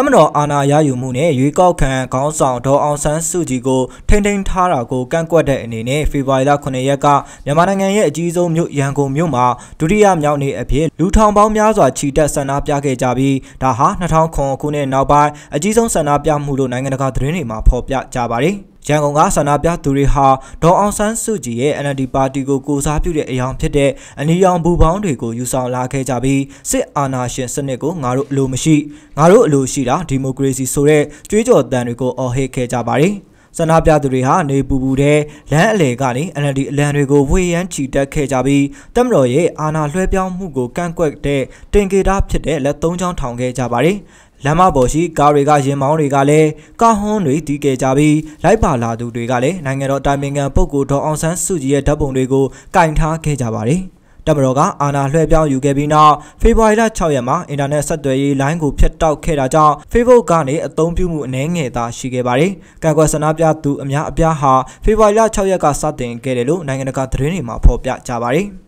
တမတော်အာဏာရယူမှုနဲ့ရွေးကောက်ခံခေါင်းဆောင်ဒေါ်အောင်ဆန်းစုကြည်ကိုထိန်းသိမ်းထားတာကိုကန့်ကွက်တဲ့အနေနဲ့ဖေဖော်ဝါရီလ9ရက်ကမြန်မာနိုင်ငံရဲ့အကြီးဆုံးမြို့ရန်ကုန်မြို့မှာဒုတိယမြောက်နေ့အဖြစ်လူထောင်ပေါင်းများစွာချီတက်ဆန္ဒပြခဲ့ကြပြီးဒါဟာ2009ခုနှစ်နောက်ပိုင်းအကြီးဆုံးဆန္ဒပြမှုလို့နိုင်ငံတကာသတင်းတွေမှာဖော်ပြကြပါတယ် ရန်ကုန်ကဆန္ဒပြသူတွေဟာဒေါ်အောင်ဆန်းစုကြည်ရဲ့ NLD ပါတီကိုကိုစားပြုတဲ့အယောင်ဖြစ်တဲ့အနီရောင်ဘူပေါင်းတွေကိုယူဆောင်လာခဲ့ကြပြီးစစ်အာဏာရှင်စနစ်ကိုငါတို့အလိုမရှိငါတို့အလိုရှိတာဒီမိုကရေစီဆိုတဲ့ကြွေးကြော်တန်တွေကိုအော်ဟစ်ခဲ့ကြပါတယ်ဆန္ဒပြသူတွေဟာနေပူပူတဲ့လမ်းအလယ်ကနေ NLD အလံတွေကိုဝေယမ်းချီတက်ခဲ့ကြပြီးတမတော်ရဲ့အာဏာလွှဲပြောင်းမှုကိုကန့်ကွက်တဲ့တင်ကေတာဖြစ်တဲ့လက်သုံးချောင်းထောင်ခဲ့ကြပါတယ် လမ်းမပေါ်ရှိကားတွေကရင်မောင်းတွေကလည်းကားဟွန်းတွေတီးခဲ့ကြပြီးလိုက်ပါလာသူတွေကလည်းနိုင်ငံတော်တိုင်ပင်ခံပုဂ္ဂိုလ်ဒေါ်အောင်ဆန်းစုကြည်ရဲ့ဓာတ်ပုံတွေကိုကင်ထားခဲ့ကြပါတယ်။တမတော်ကအာဏာလွှဲပြောင်းယူခဲ့ပြီးနောက်ဖေဖော်ဝါရီလ6ရက်မှာအင်တာနက်ဆက်သွယ်ရေးလိုင်းကိုဖျက်တောက်ခဲ့တာကြောင့် Facebook ကနေအသုံးပြုမှုအနည်းငယ်သာရှိခဲ့ပါတယ်။ကံကွက်ဆန္ဒပြသူအများအပြားဟာဖေဖော်ဝါရီလ6ရက်ကစတင်ခဲ့တယ်လို့နိုင်ငံတကာသတင်းတွေမှာဖော်ပြကြပါတယ်။